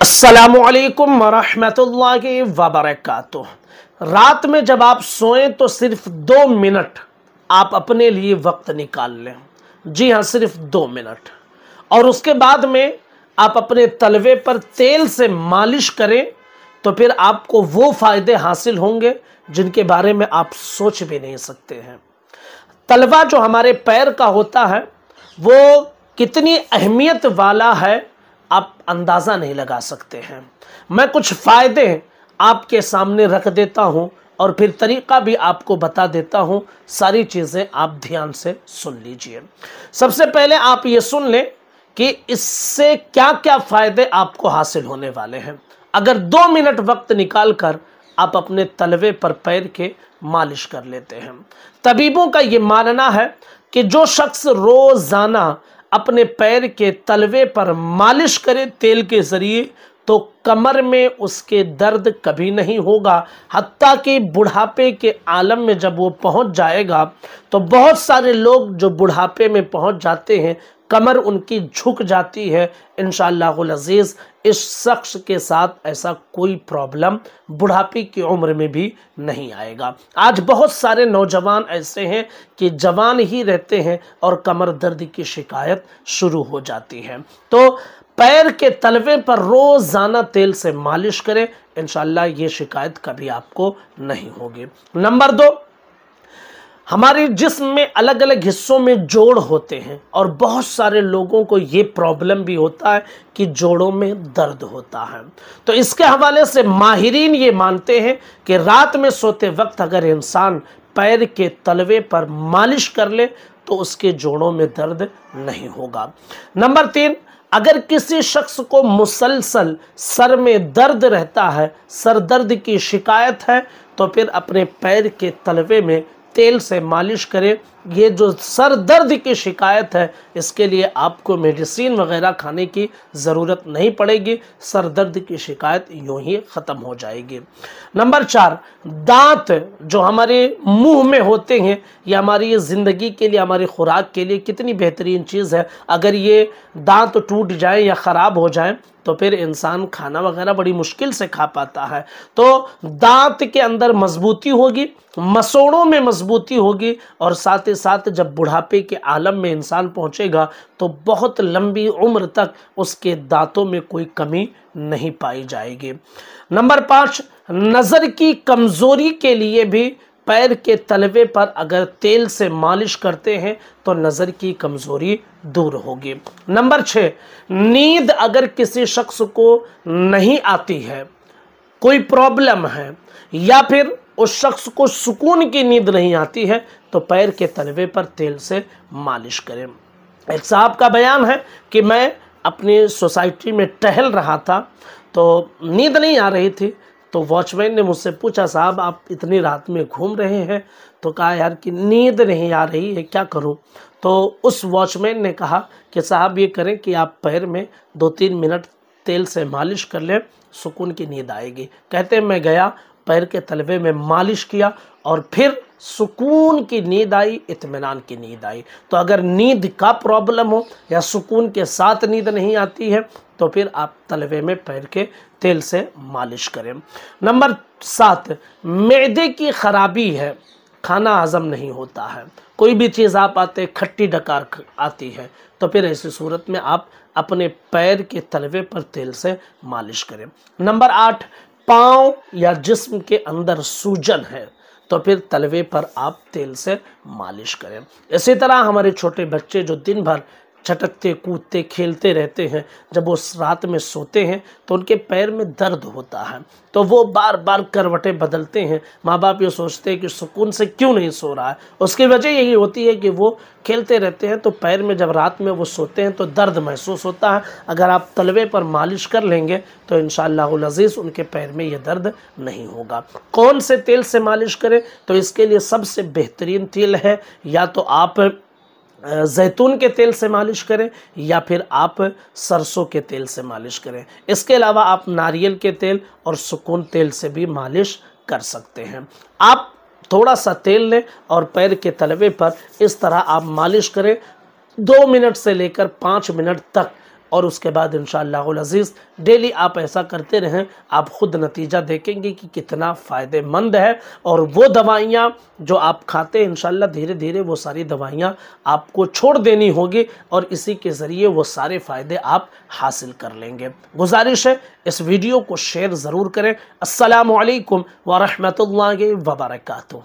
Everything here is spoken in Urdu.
السلام علیکم ورحمۃ اللہ وبرکاتہ۔ رات میں جب آپ سوئیں تو صرف دو منٹ آپ اپنے لیے وقت نکال لیں۔ جی ہاں صرف دو منٹ۔ اور اس کے بعد میں آپ اپنے تلوے پر تیل سے مالش کریں تو پھر آپ کو وہ فائدے حاصل ہوں گے جن کے بارے میں آپ سوچ بھی نہیں سکتے ہیں۔ تلوہ جو ہمارے پیر کا ہوتا ہے، وہ کتنی اہمیت والا ہے آپ اندازہ نہیں لگا سکتے ہیں۔ میں کچھ فائدے آپ کے سامنے رکھ دیتا ہوں اور پھر طریقہ بھی آپ کو بتا دیتا ہوں۔ ساری چیزیں آپ دھیان سے سن لیجیے۔ سب سے پہلے آپ یہ سن لیں کہ اس سے کیا کیا فائدے آپ کو حاصل ہونے والے ہیں۔ اگر دو منٹ وقت نکال کر آپ اپنے تلوے پر پیر کے مالش کر لیتے ہیں۔ طبیبوں کا یہ ماننا ہے کہ جو شخص روزانہ اپنے پیر کے تلوے پر مالش کرے تیل کے ذریعے تو کمر میں اس کے درد کبھی نہیں ہوگا۔ حتیٰ کہ بڑھاپے کے عالم میں جب وہ پہنچ جائے گا تو بہت سارے لوگ جو بڑھاپے میں پہنچ جاتے ہیں کمر ان کی جھک جاتی ہے۔ انشاءاللہ العزیز، اس شخص کے ساتھ ایسا کوئی پرابلم بڑھاپی کی عمر میں بھی نہیں آئے گا۔ آج بہت سارے نوجوان ایسے ہیں کہ جوان ہی رہتے ہیں اور کمر درد کی شکایت شروع ہو جاتی ہے۔ تو پیر کے تلوے پر روزانہ تیل سے مالش کریں، انشاءاللہ یہ شکایت کبھی آپ کو نہیں ہوگی۔ نمبر دو ہماری جسم میں الگ الگ حصوں میں جوڑ ہوتے ہیں اور بہت سارے لوگوں کو یہ پرابلم بھی ہوتا ہے کہ جوڑوں میں درد ہوتا ہے۔ تو اس کے حوالے سے ماہرین یہ مانتے ہیں کہ رات میں سوتے وقت اگر انسان پیر کے تلوے پر مالش کر لے تو اس کے جوڑوں میں درد نہیں ہوگا۔ نمبر تین، اگر کسی شخص کو مسلسل سر میں درد رہتا ہے، سر درد کی شکایت ہے، تو پھر اپنے پیر کے تلوے میں تیل سے مالش کریں یہ جو سر درد کی شکایت ہے، اس کے لیے آپ کو میڈیسین وغیرہ کھانے کی ضرورت نہیں پڑے گی۔ سر درد کی شکایت یوں ہی ختم ہو جائے گی۔ نمبر چار، دانت جو ہمارے منہ میں ہوتے ہیں، یہ ہماری زندگی کے لیے، ہماری خوراک کے لیے کتنی بہترین چیز ہے۔ اگر یہ دانت ٹوٹ جائیں یا خراب ہو جائیں، تو پھر انسان کھانا وغیرہ بڑی مشکل سے کھا پاتا ہے۔ تو دانت کے اندر مضبوطی ہوگی، مسوڑوں میں مضبوطی ہوگی اور ساتھ ہی ساتھ جب بڑھاپے کے عالم میں انسان پہنچے گا تو بہت لمبی عمر تک اس کے دانتوں میں کوئی کمی نہیں پائی جائے گی۔ نمبر پانچ، نظر کی کمزوری کے لیے بھی پیر کے تلوے پر اگر تیل سے مالش کرتے ہیں تو نظر کی کمزوری دور ہوگی۔ نمبر چھ، نیند اگر کسی شخص کو نہیں آتی ہے کوئی پرابلم ہے یا پھر اس شخص کو سکون کی نیند نہیں آتی ہے، تو پیر کے تلوے پر تیل سے مالش کریں۔ ایک صاحب کا بیان ہے کہ میں اپنی سوسائٹی میں ٹہل رہا تھا، تو نیند نہیں آ رہی تھی، تو واچ مین نے مجھ سے پوچھا، صاحب، آپ اتنی رات میں گھوم رہے ہیں؟ تو کہا، یار، کہ نیند نہیں آ رہی ہے، کیا کروں؟ تو اس واچ مین نے کہا کہ، صاحب، یہ کریں کہ آپ پیر میں دو تین منٹ تیل سے مالش کر لیں سکون کی نیند آئے گی۔ کہتے ہیں، میں گیا، پیر کے تلوے میں مالش کیا اور پھر سکون کی نیند آئی، اطمینان کی نیند آئی۔ تو اگر نیند کا پرابلم ہو یا سکون کے ساتھ نیند نہیں آتی ہے، تو پھر آپ تلوے میں پیر کے تیل سے مالش کریں۔ نمبر سات، معدے کی خرابی ہے، کھانا ہضم نہیں ہوتا ہے۔ کوئی بھی چیز آپ آتے، کھٹی ڈکار آتی ہے، تو پھر ایسی صورت میں آپ اپنے پیر کے تلوے پر تیل سے مالش کریں نمبر آٹھ، پاؤں یا جسم کے اندر سوجن ہے، تو پھر تلوے پر آپ تیل سے مالش کریں۔ اسی طرح ہمارے چھوٹے بچے جو دن بھر چھٹکتے، کودتے، کھیلتے رہتے ہیں۔ جب وہ رات میں سوتے ہیں تو ان کے پیر میں درد ہوتا ہے۔ تو وہ بار بار کروٹیں بدلتے ہیں۔ ماں باپ یہ سوچتے ہیں کہ سکون سے کیوں نہیں سو رہا ہے؟ اس کی وجہ یہی ہوتی ہے کہ وہ کھیلتے رہتے ہیں تو پیر میں جب رات میں وہ سوتے ہیں تو درد محسوس ہوتا ہے۔ اگر آپ تلوے پر مالش کر لیں گے تو انشاءاللہ العزیز ان کے پیر میں یہ درد نہیں ہوگا۔ کون سے تیل سے مالش کریں؟ تو اس کے لیے سب سے بہترین تیل ہے یا تو آپ زیتون کے تیل سے مالش کریں یا پھر آپ سرسوں کے تیل سے مالش کریں۔ اس کے علاوہ آپ ناریل کے تیل اور سکون تیل سے بھی مالش کر سکتے ہیں۔ آپ تھوڑا سا تیل لیں اور پیر کے تلوے پر اس طرح آپ مالش کریں۔ دو منٹ سے لے کر پانچ منٹ تک اور اس کے بعد انشاءاللہ العزیز ڈیلی آپ ایسا کرتے رہیں، آپ خود نتیجہ دیکھیں گے کہ کتنا فائدہ مند ہے اور وہ دوائیاں جو آپ کھاتے ہیں، انشاءاللہ دھیرے دھیرے وہ ساری دوائیاں آپ کو چھوڑ دینی ہوگی اور اسی کے ذریعے وہ سارے فائدے آپ حاصل کر لیں گے۔ گزارش ہے، اس ویڈیو کو شیئر ضرور کریں۔ السلام علیکم ورحمۃ اللہ وبرکاتہ۔